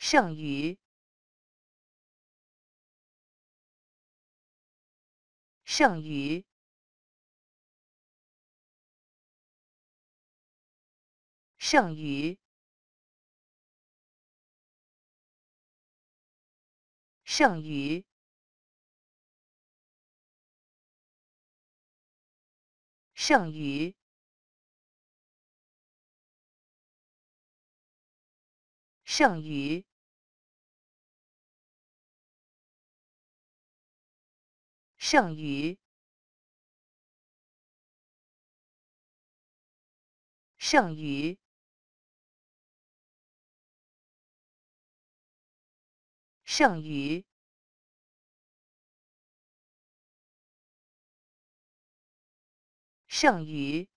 剩余，剩余，剩余，剩余，剩余。剩余，剩余，剩余，剩余，剩余。